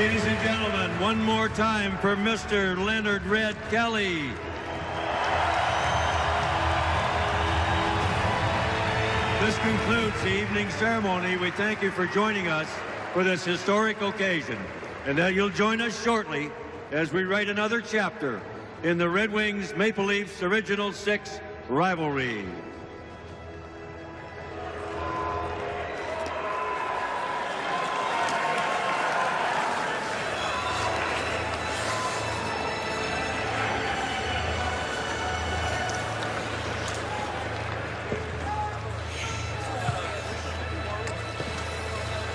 Ladies and gentlemen, one more time for Mr. Leonard Red Kelly. This concludes the evening ceremony. We thank you for joining us for this historic occasion. And that you'll join us shortly as we write another chapter in the Red Wings Maple Leafs Original Six rivalry.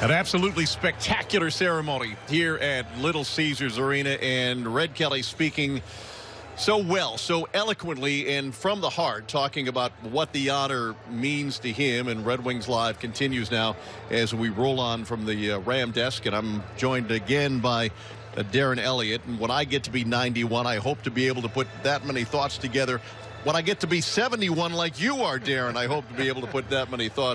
An absolutely spectacular ceremony here at Little Caesars Arena, and Red Kelly speaking so well, so eloquently, and from the heart, talking about what the honor means to him. And Red Wings Live continues now as we roll on from the uh, Ram desk, and I'm joined again by uh, Darren Eliot. And when I get to be 91, I hope to be able to put that many thoughts together. When I get to be 71, like you are, Darren, I hope to be able to put that many thoughts